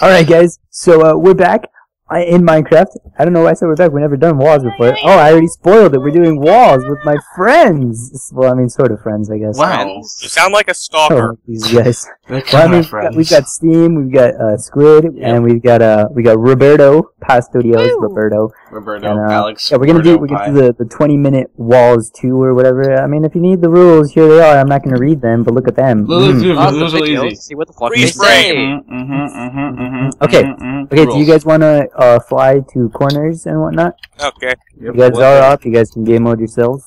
All right, guys. So uh, we're back uh, in Minecraft. I don't know why I said we're back. We've never done walls before. Oh, I already spoiled it. We're doing walls with my friends. Well, I mean, sort of friends, I guess. Wow. You sound like a Oh, stalker. these guys. Well, I mean, we've got, we've got Steam, we've got uh, Squid, and we've got uh, we got Roberto PieStudios, Roberto. Roberto, And, uh, Alex. Yeah, we're gonna do we're gonna do the, the twenty minute walls too or whatever. I mean, if you need the rules, here they are. I'm not gonna read them, but look at them. Look, Mm. look, Pause Those the are video easy. to see what the fuck Freeze they frame. say. Mm-hmm, mm-hmm, mm-hmm, Okay. Okay, do you guys want to uh, fly to corners and whatnot? Okay. You guys are up. You guys can game mode yourselves.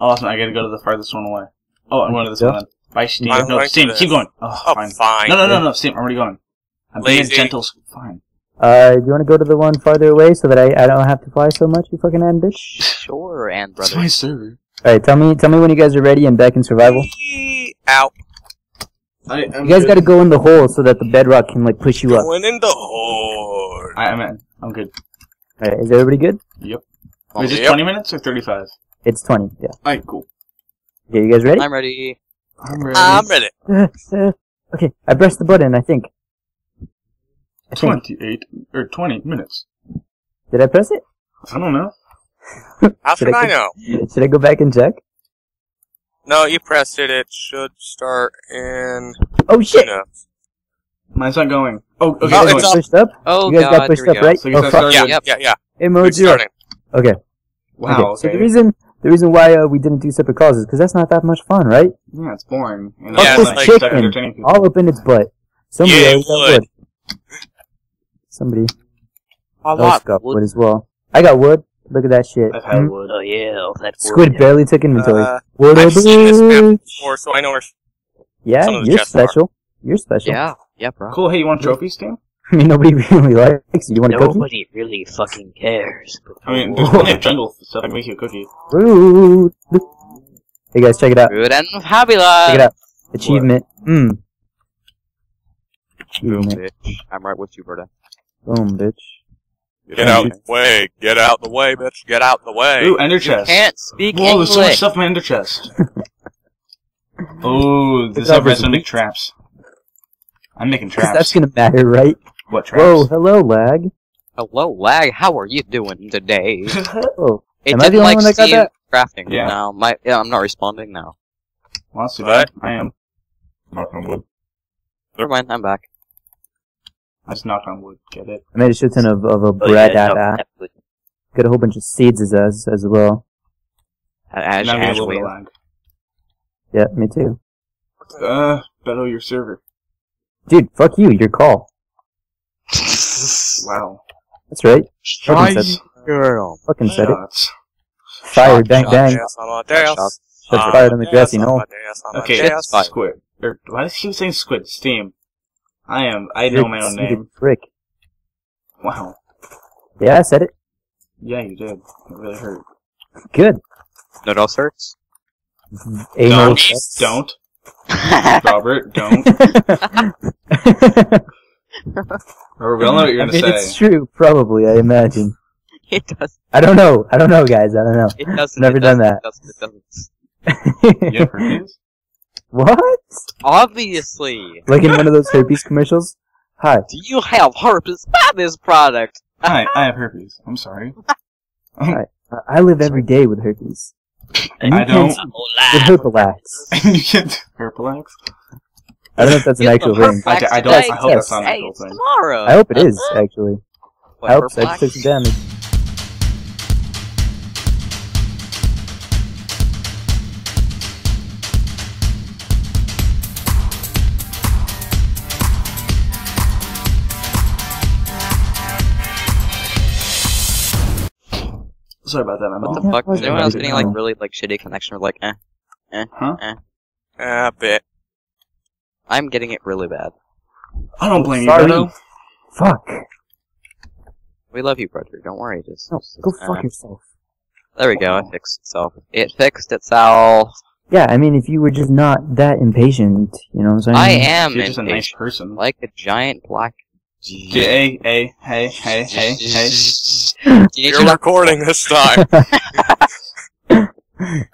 Oh, awesome. I gotta go to the farthest one away. Oh, I'm going to this Yeah. one. then. Bye, Steam. I'm no, going Steam, keep going. Oh, Oh, fine. fine. No, no, no, no, Steam. I'm already going. I'm being Lazy. gentle. so- Fine. Uh, do you want to go to the one farther away so that I, I don't have to fly so much? You fucking end bitch. Sure, and It's brother. my server. All right, tell me tell me when you guys are ready and back in survival. Out. I, You guys got to go in the hole so that the bedrock can like push you up. Going in the horde. I, I'm in. I'm good. All right, is everybody good? Yep. Oh, Is it yep. 20 minutes or 35? It's twenty. Yeah. Alright, cool. Okay, you guys ready? I'm ready. I'm ready. I'm ready. okay, I pressed the button. I think. I think. 28 or 20 minutes. Did I press it? I don't know. How Should should I I go- know? Should I go back and check? No, you pressed it. It should start in. Oh shit! knows? Mine's not going. Oh, okay. Oh, it's it's going. up. pushed up. Oh you guys god, got pushed here up, go. right? So you oh guys fuck! Yeah, Yep. yeah, yeah. In mode It's zero. starting. Okay. Wow, okay. So the reason the reason why uh, we didn't do separate calls is because that's not that much fun, right? Yeah, it's boring. And Yeah, it's it's like, like chicken. All up in its butt. Somebody Yeah, else wood. wood. Somebody A else lot. got Wood. wood as well. I got wood. Look at that shit. I've had Hmm? wood. Oh yeah, that Squid barely took inventory. Uh, wood I've seen this map before, so I know where. Yeah, some of the you're chests are. special. You're special. Yeah, yeah, bro. Cool. Hey, you want trophies, Tim? I mean, nobody really likes you. You want a cookie? Nobody really fucking cares. I mean, there's plenty of jungle stuff that can make you a cookie. Rude. Hey guys, check it out. Good and fabulous. Check it out. Achievement. Mmm. Boom, bitch. I'm right with you, brother. Boom, bitch. Get out the way. Get out the way, bitch. Get out the way. Ooh, ender You chest. can't speak Whoa, there's so much stuff in my ender chest. oh, this It's is how obvious Redstone we- make traps. I'm making 'Cause traps. that's gonna matter, right? What traps? Whoa, hello, lag. Hello, lag. How are you doing today? Oh, It Am I the didn't only like one that got Steam that? crafting. Yeah. No, my yeah, I'm not responding now. well, that's too bad. I am. Knock on wood. Never mind, I'm back. I just knocked on wood. Get it? I made a shit ton of, of a Oh, bread yeah, out of that would- Got a whole bunch of seeds as as, as well. Ash, now we have a Ash, little wave. lag. Yeah, me too. Uh, battle your server. Dude, fuck you. Your call. Wow. That's right. Fucking Try said, girl. fucking said it. Shots. Fire, bang, bang. Yes, on a dais. Shots. Shots On fired a on the dais, grassy on knoll. a dais, on Okay, dais. Shots fired. Squid. Or, why does he keep saying squid? Steam. I am. I know my own name. Prick. Wow. Yeah, I said it. Yeah, you did. It really hurt. Good. No, no hurts. Mm-hmm. Anal Don't. sex. Don't. Robert, don't. Robert, we all know what you're I gonna mean, say. it's true, probably, I imagine. it does. I don't know. I don't know, guys. I don't know. It doesn't. Never it done doesn't, It doesn't. It doesn't. You have herpes? What? Obviously. Like in one of those herpes commercials? Hi. Do you have herpes by this product? Hi, I have herpes. I'm sorry. I- I live every day with herpes. And you I can't don't. see- With herpelax. you get herpelax? I don't know if that's an actual thing. I, I don't. today. I hope Yes. that's not an actual thing. tomorrow. I hope it is, actually. What, I hope so. I Herpelax? just took some damage. Sorry about that, my What the. Yeah, fuck? Is fuck anyone else getting like Oh. really like shitty connection or like eh? eh, Huh? A bit. I'm getting it really bad. I don't blame Sorry. you, Beto. Fuck. We love you, brother. Don't worry. Just, No, just, go uh, fuck yourself. There we go. It fixed itself. It fixed itself. Yeah, I mean, if you were just not that impatient, you know what I'm saying? I am You're just a nice person. like a giant black. Hey, hey, hey, hey, hey, hey. Do you need You're to recording this time.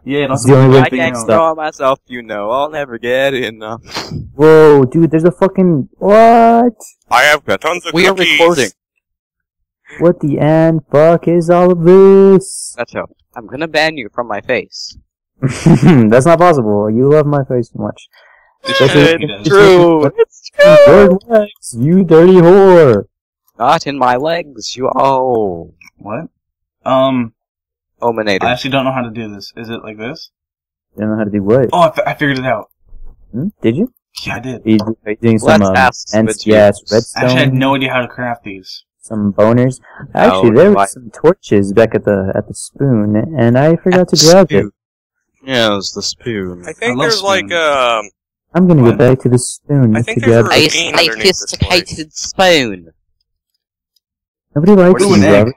Yeah, don't the only way I can't out. control myself, you know. I'll never get enough. Whoa, dude, there's a fucking what? I have got tons of We are recording. What the and fuck is all of this? Nacho, I'm gonna ban you from my face. That's not possible. You love my face too much. Especially- It's true. It's Your legs, you dirty whore. Not in my legs, you oh. What? Um, Ominator. I actually don't know how to do this. Is it like this? You don't know how to do what? Oh, I, fi- I figured it out. Hmm? Did you? Yeah, I did. Are you, are you doing some Let's um, ask fancy Switch ass users. I actually had no idea how to craft these. Some boners? Actually, Oh, there were some torches back at the at the spoon, and I forgot to grab them. Yeah, it. was the spoon. I I think love there's like um. I'm gonna What? go back to the spoon I just think to there's grab a it. A ravine underneath sophisticated spoon. Nobody likes Ooh, you. Robert.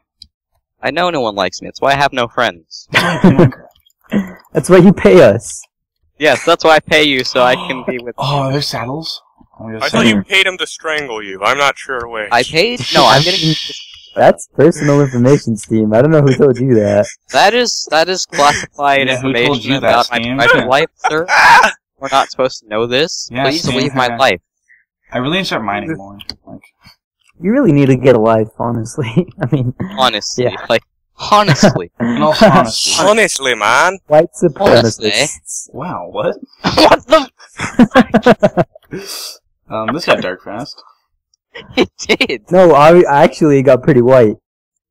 I know no one likes me. That's why I have no friends. That's why you pay us. Yes, that's why I pay you so I can be with. Oh, there's saddles. I thought you paid him to strangle you. I'm not sure which. I paid. No, I'm getting. That's personal information, Steam. I don't know who told you that. That is that is classified Yeah, who told information you that, about my Steam? private life, sir. Ah! We're not supposed to know this. Yeah, Please Steam. leave my life. I really need to start mining more. Like, You really need to get a life, honestly. I mean, Honestly, Yeah. like honestly. in all. Honestly, man. white Honestly. supremacists. wow, what? what the? Um, this got dark fast. It did. no, I I actually got pretty white.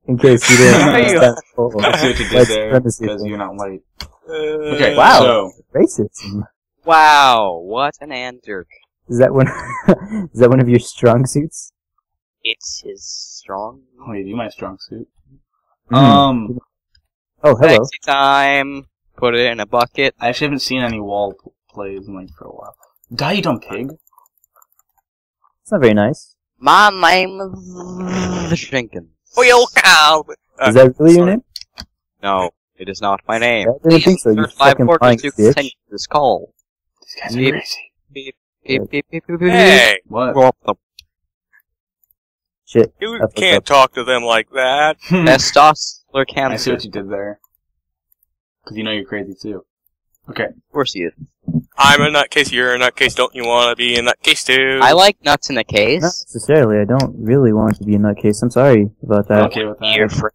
In case you didn't There you understand. Oh, I see what you did there because you're not white. Uh, Okay, Wow. so, racism. Wow, what an answer. Is that one? is that one of your strong suits? It is his strong. wait, you my strong suit. Mm. Um, Oh, hello. Sexy time. Put it in a bucket. I actually haven't seen any wall p- plays in like for a while. Die, you dumb pig. It's not very nice. My name is the Shrinkin. Well, cow. Uh, Is that really your name? No, it is not my name. I didn't think so, you five fucking four lying two bitch. this call. These guys are Yep. crazy. Beep, beep, beep, beep, beep, beep. Hey, What? What the Shit. you That's can't up. talk to them like that. Hmm. Testos or I see cancer? what you did there. Because you know you're crazy too. Okay. Of course he is. I'm a nutcase, you're a nutcase, don't you want to be a nutcase too? I like nuts in a Not case. necessarily. I don't really want to be a nutcase. I'm sorry about that. okay with Your that. fr-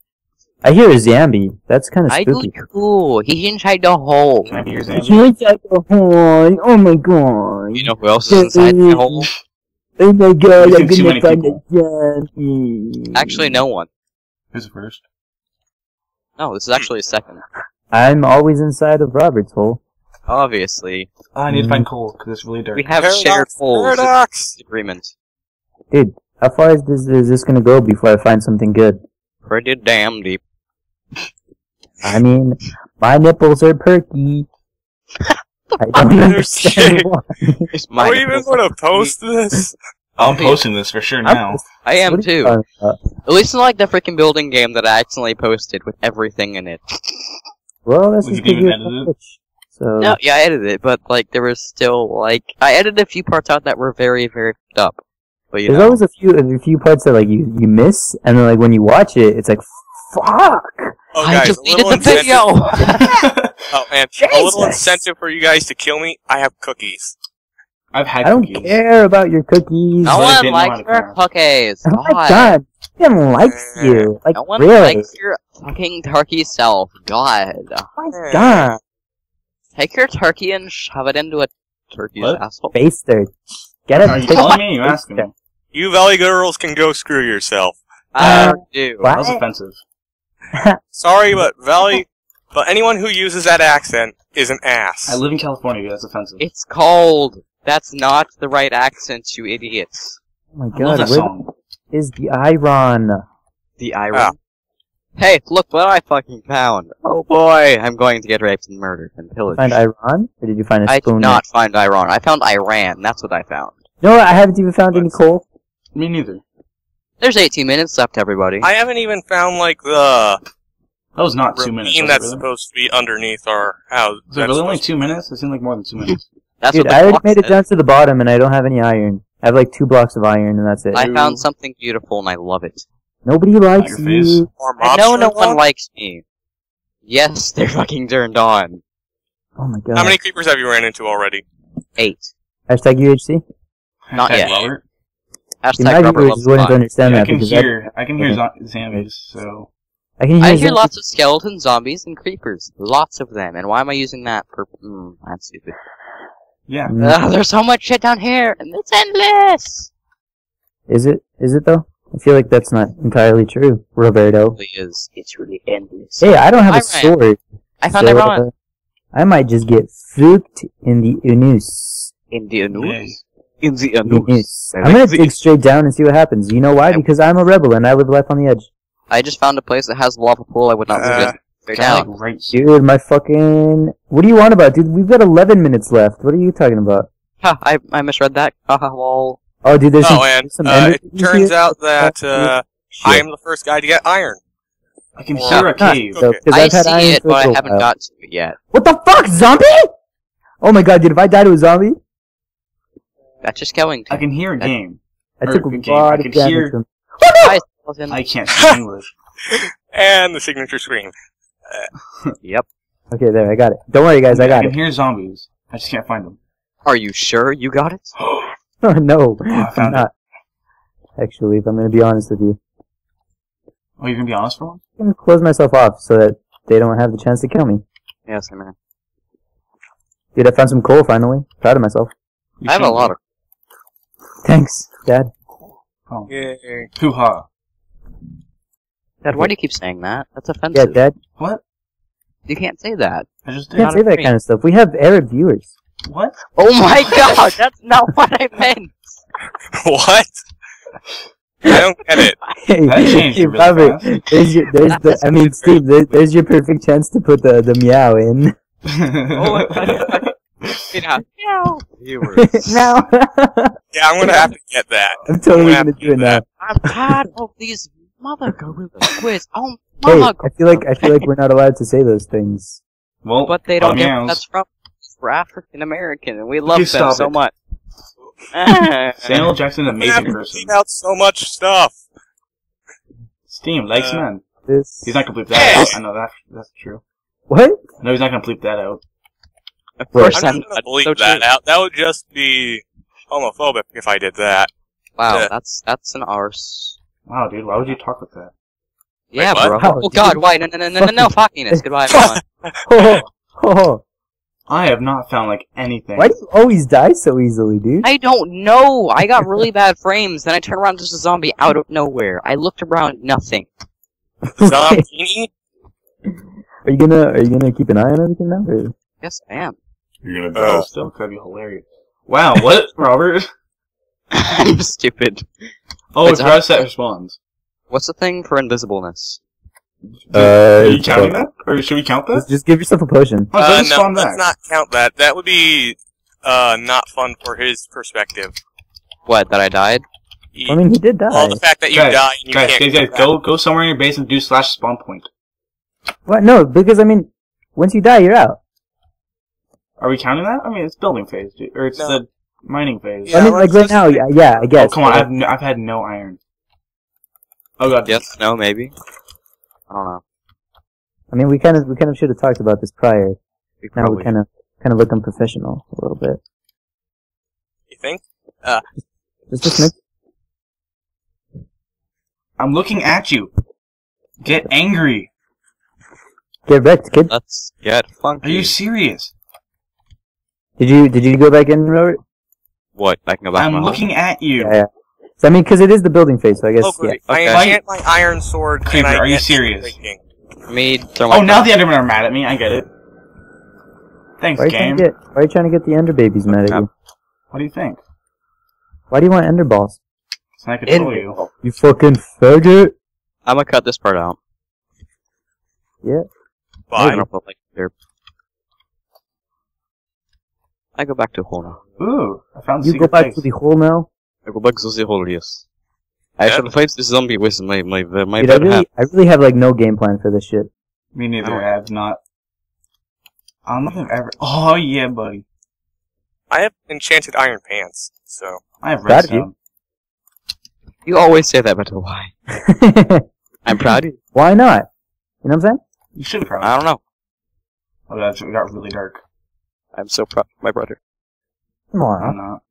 I hear a Zambi. That's kind of I do spooky. too. He's inside the hole. Can I be your Zambi? He's like a horn. Oh my god. You know who else is inside the hole? Oh my god, You I'm gonna find people. a Zambi. Actually, no one. Who's first? No, this is actually a second. I'm always inside of Robert's hole. Obviously, Oh, I need to find mm. coal because it's really dark. we have Paradox, shared holes. Paradox. Agreement. Dude, how far is this, is this gonna go before I find something good? Pretty damn deep. I mean, my nipples are perky. I don't understand Okay. why. It's Are my we even going to post this? I'm posting this for sure now. I am What are you too. At least in like the freaking building game that I accidentally posted with everything in it. Well, that's You just didn't because even you're edit it? So, No, yeah, I edited it, but like there was still like I edited a few parts out that were very, very fucked up. But you there's know, always a few a few parts that like you you miss, and then like when you watch it, it's like, fuck. Oh, I guys, a deleted little the incentive. video. Oh, and a little incentive for you guys to kill me. I have cookies. I've had I don't cookies. care about your cookies. no But I one didn't know how likes your cookies. Oh my God. god, Tim likes you. Like No one really? likes your fucking turkey self. God. Oh my god, Take your turkey and shove it into a turkey's What? asshole. Baster. Get it? Are you telling me? You asking me? You Valley girls can go screw yourself. I Uh, do. what? That was offensive. Sorry, but Valley, but anyone who uses that accent is an ass. I live in California. That's offensive. It's called. That's not the right accent, you idiots. Oh my I love god, that where song. is the iron? The iron. Ah. Hey, look what I fucking found. Oh boy, I'm going to get raped and murdered and pillaged. Find Iran? Or did you find a I did spoon? not find Iran. I found Iran. That's what I found. No, I haven't even found any coal. Me neither. There's 18 minutes left, everybody. I haven't even found like the That was not two minutes. ravine Was it that's really? supposed to be underneath our house. Was it really only two minutes? It seemed like more than two minutes. That's Dude, what the I already clock made it said. down to the bottom and I don't have any iron. I have like two blocks of iron and that's it. I found something beautiful and I love it. Nobody likes your face? you. Or I know no one one? likes me. Yes, they're fucking turned on. Oh my god. How many creepers have you ran into already? Eight. Hashtag UHC? Not Hashtag yet. Robert. See, Hashtag my rubber viewers loves wouldn't understand I that can hear. I can hear Okay. zo- zombies. So I, I can hear, I hear lots of skeletons, zombies, and creepers. Lots of them. And why am I using that for? Mm, that's stupid. yeah. Mm, Ugh, there's so much shit down here, and it's endless. Is it? Is it though? I feel like that's not entirely true, Roberto. It really is. It's really endless. Hey, I don't have I a sword. I found so, everyone uh, I might just get fucked in the anus. in the Yay. anus. In the Anus. I I'm gonna the- dig straight down and see what happens. You know why? I- Because I'm a rebel and I live life on the edge. I just found a place that has a lava pool. I would not Uh, visit right Kinda like right here. Dude, my fucking... What do you want about, dude? We've got 11 minutes left. What are you talking about? Ha, I I misread that. Haha, lol. Oh, dude, there's some... Oh, and some uh, it turns out that uh, I am the first guy to get iron. I can Well, hear a not cave. so, 'cause I I've had see iron it, for but a I little haven't while. got to it yet. What the fuck, zombie? Oh my god, dude, if I died to a zombie, That's just killing. I can hear a game. I Or took a good game. I lot could of damage hear- from... Oh, Hi, skeleton. I can't speak English. And the signature screen. Yep. Okay, there, I got it. Don't worry, guys, I got it. I can it. hear zombies. I just can't find them. Are you sure you got it? Oh, no, I I'm found it. not. Actually, if I'm gonna be honest with you. Oh, you're gonna be honest for once? I'm gonna close myself off so that they don't have the chance to kill me. Yes, I mean. Dude, I found some coal finally. Proud of myself. You I have a shouldn't lot of. Thanks, Dad. Oh. Yay. Hoo ha. Dad, why do you keep saying that? That's offensive. Yeah, offensive. Dad. What? You can't say that. I just You can't say that afraid. kind of stuff. We have Arab viewers. What? Oh my god, that's not what I meant. what? I don't get it. Hey, That changed hey, really Robert, fast. there's your, there's the, I mean, Steve, there, there's your perfect chance to put the, the meow in. Oh, I- Yeah. Meow. Viewers. now. Yeah, I'm gonna have to get that. I'm totally I'm gonna gonna do it now. that. I'm tired of these mother gorilla quiz. Oh, Hey, I feel like I feel like we're not allowed to say those things. well, But they don't oh, get that's from we're African American and we love You them so it. much. Samuel Jackson, an amazing I've person. seen out so much stuff. Steam likes Uh, men. This. He's not gonna bleep that out. I know that. That's true. What? No, he's not gonna bleep that out. Of course I'm I'm, not gonna that's believe so that true. out. That would just be homophobic if I did that. Wow, Yeah. that's that's an arse. Wow, dude, why would you talk like that? Yeah, what? bro. Wow, oh, oh god, why? No, no, no, no, no, no, fuckiness. Goodbye, everyone. Oh, oh, I have not found like anything. why do you always die so easily, dude? I don't know. I got really bad frames, then I turned around just a zombie out of nowhere. I looked around, nothing. Zombie? Are you gonna Are you gonna keep an eye on everything now? Or? Yes, I am. You're gonna Uh, still? That'd be hilarious. Wow, what, Robert? I'm stupid. Oh, Wait, it's so- Russ that responds. What's the thing for invisibleness? Uh, Are you counting that? Or should we count that? Just, just give yourself a potion. Oh, Uh, no, spawn let's back. not count that. That would be uh, not fun for his perspective. What, that I died? He- I mean, he did die. well, the fact that you Guys, die and you guys, can't guys, guys, go, go somewhere in your base and do slash spawn point. What? No, because I mean, once you die, you're out. Are we counting that? I mean, it's building phase, dude. Or it's No. the mining phase. Yeah, I mean, like right now, yeah, yeah, I guess. oh, come on, I've, n- I've had no iron. Oh god. Yes, no, maybe. I don't know. I mean, we kind of we kind of should have talked about this prior. We Now we kind of kind of look unprofessional a little bit. You think? Uh. Just just make I'm looking at you. Get angry. get wrecked, kid. Let's get funky. Are you serious? Did you did you go back in, Robert? What? I can go back I'm to my looking at you. Yeah, yeah. So, I mean, because it is the building phase, so I guess Oh, yeah. great. I Okay. enchant my iron sword Creeper, and I are you serious? Me, throw my Oh, now the Endermen are mad at me. I get it. Thanks, Why are you trying game. get Why are you trying to get the Ender babies mad at Yep. you? What do you think? Why do you want Ender balls? So I control you. You fucking faggot. I'm gonna cut this part out. Yeah. I'm Bye. gonna put like there. I go back to hole now. Ooh, I found the You go back place. to the hole now. I go back to the hole, yes. I Yeah. shall fight this zombie with my my my Dude, I really hat. I really have like no game plan for this shit. Me neither. I have not. I don't know if I've ever. Oh yeah, buddy. I have enchanted iron pants, so I have Proud of you. You always say that, but why? I'm proud of you. Why not? You know what I'm saying? You should have crouched. I don't know. Oh, that's it got really dark. I'm so proud of my brother. Come I'm on. not.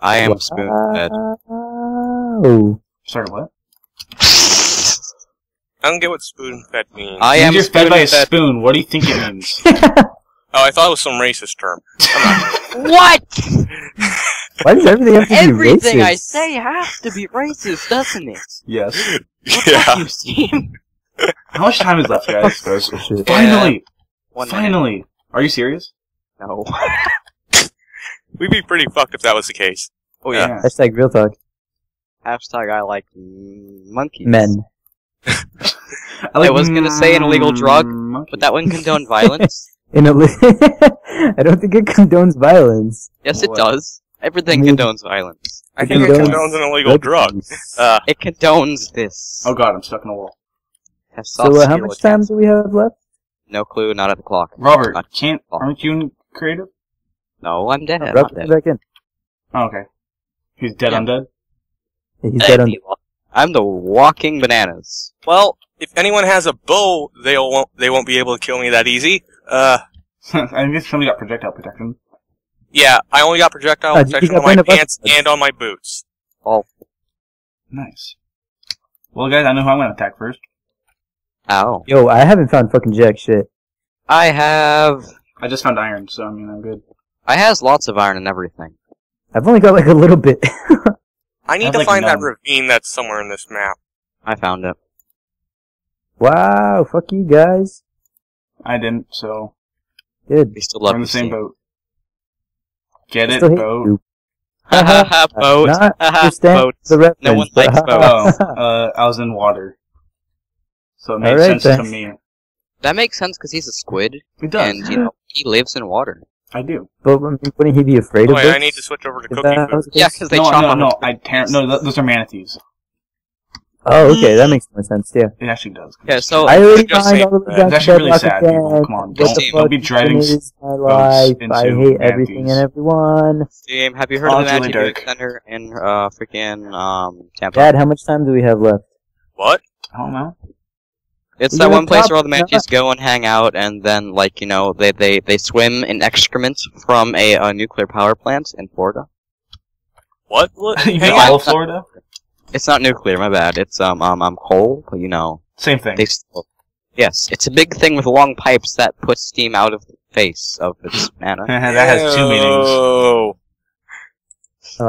I am spoon fed. Oh. Sorry, what? I don't get what spoon fed means. I am You're fed by a spoon-fed. spoon. What do you think it means? oh, I thought it was some racist term. What? Why does everything have to be racist? Everything? I say has to be racist, doesn't it? yes. yeah. You seem. How much time is left, guys? Oh, shit. Finally! One minute. Finally! Are you serious? No. We'd be pretty fucked if that was the case. Oh yeah. Hashtag real talk. Hashtag I like mm, monkeys. Men. I was gonna say an illegal drug, monkey. But that wouldn't condone violence. In a li- I don't think it condones violence. Yes, it What? does. Everything I mean- condones violence. I think it Condones condones an illegal drug. Uh, It condones this. Oh god, I'm stuck in a wall. So uh, how skill much time do we have left? No clue, not at the clock. Robert, Not- can't aren't you in creative? No, I'm dead. I'm Rub not dead. back in. Oh, okay. He's dead Yeah. undead? He's dead on. I'm the walking bananas. well, if anyone has a bow, they won't they won't be able to kill me that easy. Uh, I guess somebody got projectile protection. yeah, I only got projectile Oh, did you protection get on my one of us? pants and on my boots. All Nice. Well, guys, I know who I'm gonna attack first. Ow. Yo, I haven't found fucking jack shit. I have. I just found iron, so I mean, I'm good. I has lots of iron and everything. I've only got like a little bit. I need Sounds to like find that ravine that's somewhere in this map. I found it. wow, fuck you guys. I didn't, so Good. We still we're love in the same Steve. boat. Get I it, boat? you. Ha ha ha, boat. Not Ha ha, boat. the reference. No one likes boats. Oh, uh, I was in water. So it made Alright, sense to me. That makes sense because he's a squid, It does. and you know he lives in water. I do. But wouldn't he be afraid Oh, of wait, this? I need to switch over to If cooking. that was food. the Yeah, because they no, chop no, on no. the- I ter- no. th- those are manatees. Oh, okay, that makes more sense. Yeah. It actually does. Yeah, so I already just find say all of the that. It's actually really sad, people. Come on, What don't- the don't be driving is my life? I into hate everything and everyone. Steve, have you heard Oh, of the it's really Magic dark. Center in uh freaking um Tampa? Dad, how much time do we have left? What? I don't know. It's You that one place where all the no, go and hang out, and then like you know they they they swim in excrement from a, uh nuclear power plant in Florida. What? what? you mean Hang all of Florida? It's not nuclear, my bad. It's um um um coal, but you know Same thing. they still. Yes, it's a big thing with long pipes that put steam out of the face of its mana. that has two meanings. Oh,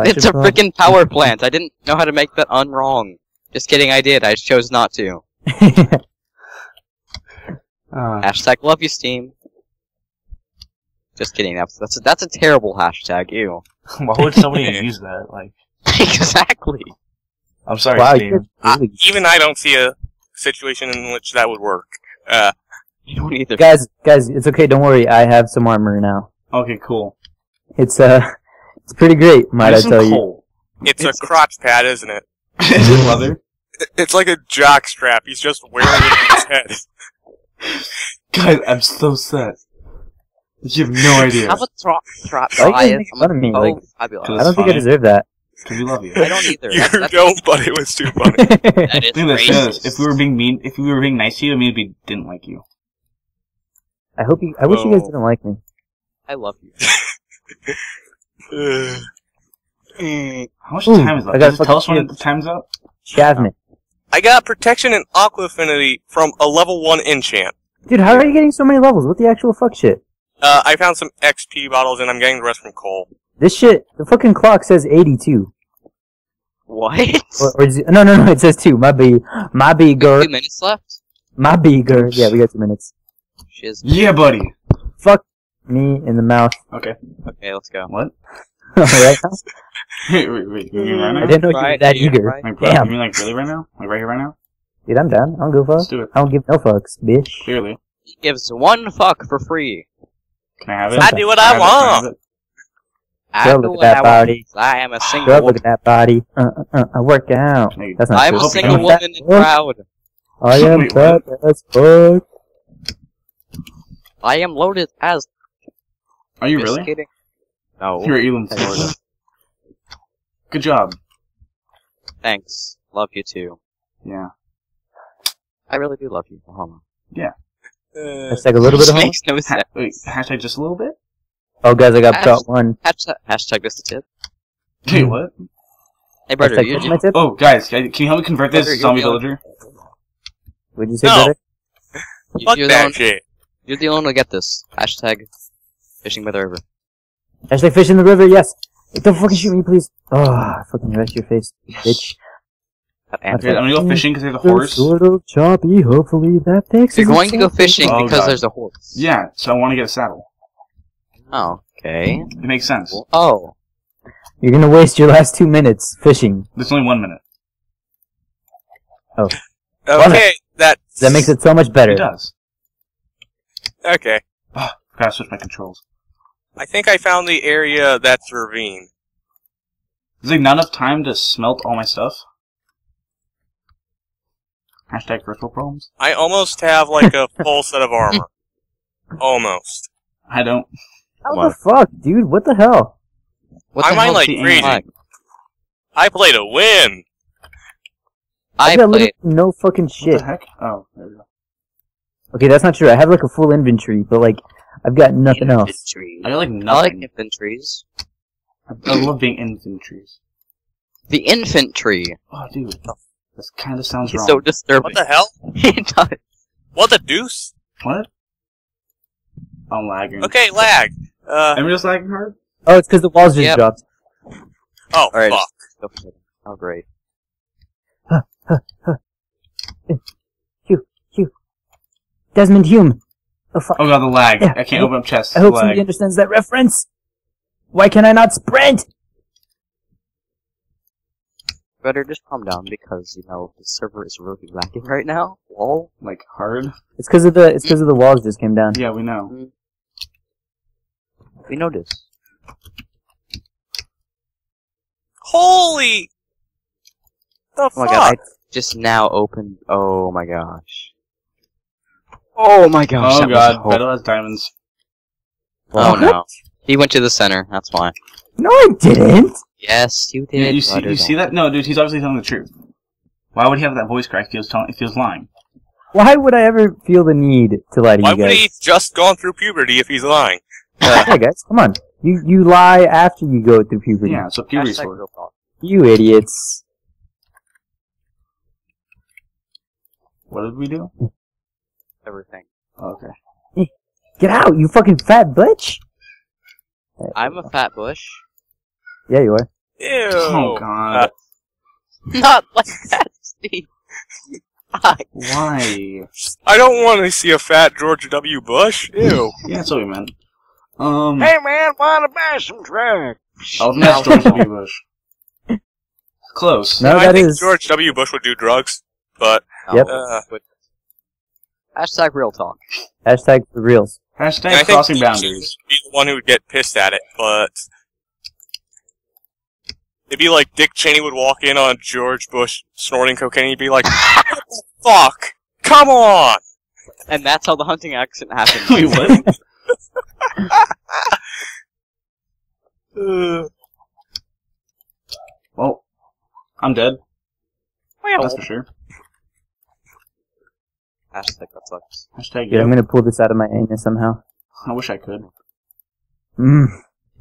it's a probably- freaking power plant. I didn't know how to make that unwrong. Just kidding, I did. I chose not to. Uh, Hashtag love you, Steam. Just kidding. That's that's a, that's a terrible hashtag. Ew. why would somebody use that? Like, exactly. I'm sorry, wow, Steve. you're I, even I don't see a situation in which that would work. Uh, You don't either. guys, guys, it's okay. Don't worry. I have some armor now. Okay, cool. It's uh, it's pretty great, might I There's some tell you. it's, It's- a crotch pad, isn't it? Is it leather? It's like a jock strap. He's just wearing it on his head. Guys, I'm so sad. You have no idea. How about drop drop Why are you Goliath? fun of me? Oh, Like, fabulous. I don't think I deserve that. Because we love you. I don't either. You That- that's- don't, but it was too funny. That is Think of this, racist. this. If we were being mean, if we were being nice to you, it means we didn't like you. I hope you. I wish you guys didn't like me. I love you. How much Ooh, time is left? got Does it tell us when the time's up? Shavman. I got protection and aqua affinity from a level one enchant. Dude, how are you getting so many levels? What the actual fuck shit? Uh, I found some XP bottles and I'm getting the rest from coal. This shit, the fucking clock says 82. What? Or, or is it, no, no, no, it says 2. My B. My B, girl. Two minutes left. My B, girl. Yeah, we got two minutes. Shiz. Yeah, buddy. Fuck me in the mouth. Okay. Okay, let's go. What? Alright? wait, wait, wait. You mean right I didn't know you were that yeah, eager. right. Like, bro, Damn. You mean like really right now? Like right here, right now? Dude, I'm down. I don't give a Let's fuck. do it. I don't give no fucks, bitch. Clearly. He gives one fuck for free. Can I have it? I do what I have it? Can I want. it? I Girl, do look at what I that want. body. I am a single Girl, look at that body. Uh, uh, uh, I work out. That's not I'm true. a single don't. woman and proud. I am Wait, fat as fuck. I am loaded as. Are you Just really? kidding. No. You're at Elam, Florida. Good job. Thanks. Love you too. Yeah. I really do love you, Oklahoma. Yeah. Uh, Hashtag a little bit of home. makes no Ha- sense. wait, hashtag just a little bit? Oh, guys, I got Hash- got one. Hashtag, hashtag this a tip. Wait, what? Hey, brother, Hashtag you, what's you, my tip? Oh, guys, can you help me convert this Brother, you're zombie villager? What'd you say, No. brother? fuck you're, the that one, shit. you're the only one to get this. Hashtag fishing by the river. Hashtag fish in the river, yes. Don't fucking shoot me, please. Oh, fucking rest your face, bitch. That Okay, answer. Okay, I'm gonna go fishing because there's a horse. Sort of choppy, hopefully that takes You're going to go fishing Oh, because God. there's a horse. Yeah, so I want to get a saddle. Oh, okay. It makes sense. Oh. You're gonna waste your last two minutes fishing. There's only one minute. Oh. Okay, that That makes it so much better. It does. Okay, ah, Gotta switch my controls. I think I found the area that's ravine. Is like not enough time to smelt all my stuff. Hashtag virtual problems. I almost have like a full set of armor. Almost. I don't. How What? the fuck, dude? What the hell? What I the might hell like crazy. flag? I play to win. I I've got played. literally no fucking What shit. the heck? Oh, there we go. Okay, that's not true. I have like a full inventory, but like I've got nothing else. Infantry. I got like I like nothing. infantries. I love being infantries. The infantry. Oh, dude. This kind of sounds It's wrong. so disturbing. What the hell? it does. What the deuce? What? I'm lagging. Okay, lag. Uh, Am I just lagging hard? Oh, it's because the walls just Yep. dropped. oh, Alright. fuck. Go for it. Oh, great. Desmond Hume. Oh fuck. Oh god, the lag. Yeah, I I can't hope- open up chests. I hope lag. somebody understands that reference. Why can I not sprint? Better just calm down because, you know, the server is really lagging right now. Wall Like hard? It's because of the it's because of the walls just came down. Yeah, we know. Mm-hmm. We know this. Holy! The Oh fuck? my god, I just now opened. Oh my gosh. Oh my gosh. Oh that god, a has diamonds. Oh What? no. He went to the center, that's why. No, I didn't. Yes, you Yeah, did. you see, you see that? No, dude, he's obviously telling the truth. Why would he have that voice crack if he was, telling, if he was lying? Why would I ever feel the need to lie to Why you would guys? he just gone through puberty if he's lying? yeah, guys, come on. You you lie after you go through puberty. Yeah, so puberty's Hashtag for. real talk. You idiots. What did we do? Everything. Oh, okay. Get out, you fucking fat bitch. I'm a fat bush. Yeah, you are. Ew. Oh god. Not like that, Steve. I Why? I don't want to see a fat George W. Bush. Ew. Yeah, that's what we meant. Um, Hey man, wanna buy some drugs? I was George W. Bush. Close. No, I that think is. George W. Bush would do drugs, but Yep. uh, Hashtag real talk. Hashtag for reals. Hashtag and I think crossing boundaries. would Be the one who would get pissed at it, but it'd be like Dick Cheney would walk in on George Bush snorting cocaine. He'd be like, "What the fuck? Come on!" And that's how the hunting accident happened. Wait, what? Uh, well, I'm dead. Well, That's for sure. Hashtag that sucks. Hashtag Dude, I'm gonna pull this out of my anus somehow. I wish I could. Mm.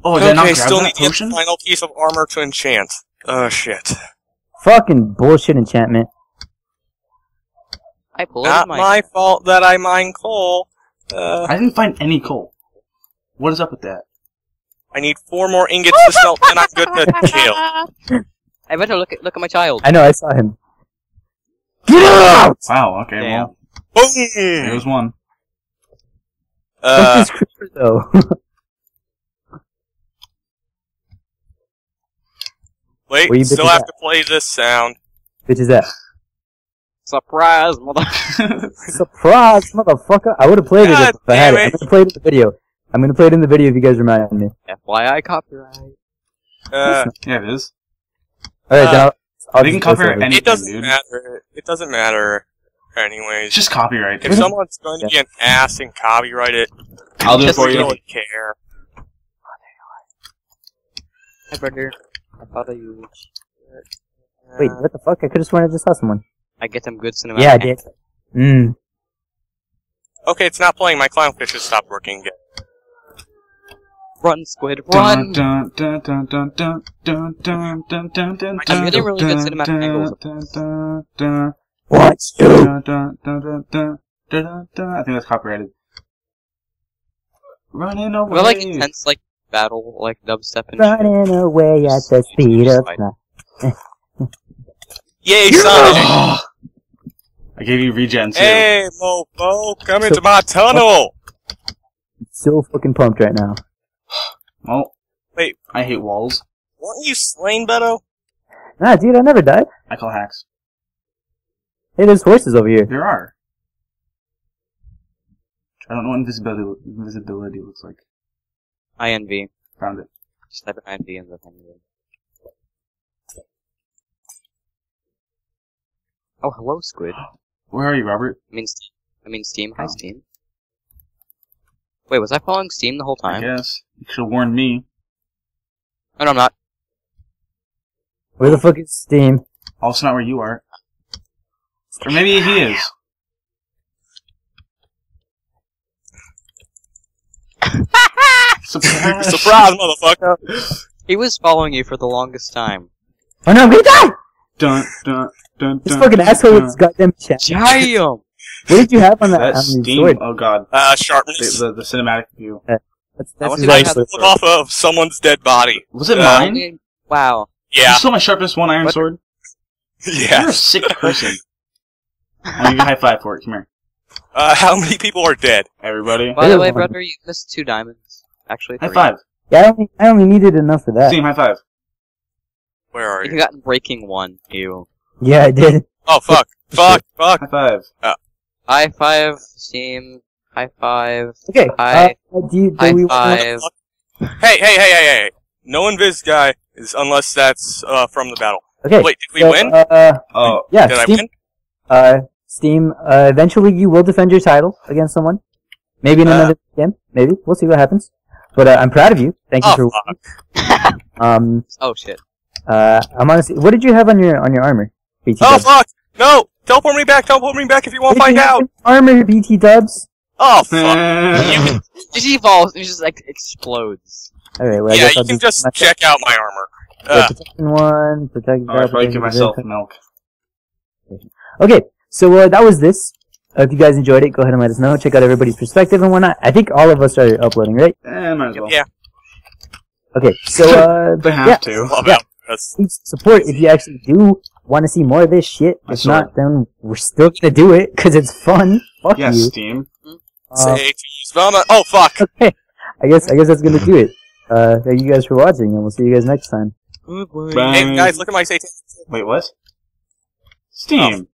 Oh, did I not okay, grab still that need to get the final piece of armor to enchant. Oh shit! Fucking bullshit enchantment. I pulled Not my. my fault that I mine coal. Uh, I didn't find any coal. What is up with that? I need four more ingots to smelt, and I'm good to kill. I better look at look at my child. I know, I saw him. Get out! Wow, okay, Damn. well, Boom! there's one. Fuck Uh, this creeper though. wait, Where you still have at? to play this sound. Bitch is that? Surprise, mother. Surprise, motherfucker! I would have played God it if I had damn it. I'm gonna play it in the video. I'm gonna play it in the video if you guys remind me. FYI copyright. Uh, yeah, it is. Alright, Uh, then I'll, I'll they can just post copyright it. any- it doesn't dude. matter. It doesn't matter. Anyways, It's just copyright. if someone's going to be an ass and copyright it, I'll do it for you. really care. Hi, brother. I follow you. Wait, what the fuck? I could've sworn I just saw someone. I get them good cinematic. Yeah, I did. Mmm. Okay, it's not playing. My clownfish has stopped working again. Run, Squid, run! Dun, dun, dun, dun, dun, dun, dun, dun, dun, dun, I'm getting really good cinematic angles. Dun, dun, dun, What? You? dun, dun, dun, dun, dun, dun, dun. I think that's copyrighted. Running away. We're like intense, like, battle, like, dubstep and shit. Running away at the speed of light. Yay, Sonic! I gave you regen too. Hey, mofo, come into my tunnel! So fucking pumped right now. Well, Wait. I hate walls. Weren't you slain, Beto? Nah, dude, I never died. I call hacks. Hey, there's horses over here. There are. I don't know what invisibility invisibility looks like. INV. Found it. Just type in INV in the thing. Oh, hello, Squid. Where are you, Robert? I mean, Steam. I mean, Steam. Hi, oh. Steam. Wait, was I following Steam the whole I time? guess you should have warned me. Oh, no, I'm not. Where the fuck is Steam? Also, not where you are. Or maybe he is. Surprise! Surprise, motherfucker! He was following you for the longest time. Oh no, I'm gonna die! Dun dun dun This dun. fucking asshole with dun. his goddamn chat. Damn! What did you have on that That's on Steam. sword? Oh god. Uh, sharpness. the, the cinematic view. That's, I that's want his to I I actual have- flew off of someone's dead body. Was it Uh, mine? Wow. Yeah, You stole my sharpness one iron What? sword? Yeah. You're a sick person. I'll give you a high five for it. Come here. Uh, how many people are dead? Everybody. By the way, brother, you missed two diamonds. Actually, High three. five. Yeah, I only, I only needed enough for that. Steam, high five. Where are You you? got breaking one. You. Yeah, I did. Oh, fuck. Fuck, fuck. High five. Oh. High five, Steam. High five. Okay. Hi. Uh, do you, do High we five. Hey, hey, hey, hey, hey. No invis guy is unless that's uh, from the battle. Okay. Wait, did we so, win? Uh, Oh, yeah, Did I win? uh, Steam, uh, eventually you will defend your title against someone. Maybe in Uh. another game. Maybe. We'll see what happens. But, uh, I'm proud of you. Thank you Oh, for, fuck. um, Oh shit. uh, I'm honestly, what did you have on your, on your armor? BT Oh, dubs? fuck! No! Don't pull me back, Don't pull me back if you want to did find you out! in Armor, BT dubs? Oh, fuck. Just evolves and it just like explodes. Alright, well, I yeah, guess you I'll can just my- check out my armor. Yeah, Uh, protection one, protection. Oh, I probably give myself milk. Okay, so uh, that was this. Uh, if you guys enjoyed it, go ahead and let us know. Check out everybody's perspective and whatnot. I think all of us are uploading, right? Eh, might as well. yeah, Okay, so uh, They have yeah, to. love it. That's, please support if you actually do want to see more of this shit. My If sword. not, then we're still gonna do it because it's fun. Fuck Yes, you. Steam. Uh, say to use Velma. Oh, fuck! okay, I guess I guess that's gonna do it. Uh, thank you guys for watching, and we'll see you guys next time. Bye. Hey, guys, look at my Satan. Wait, what? Steam.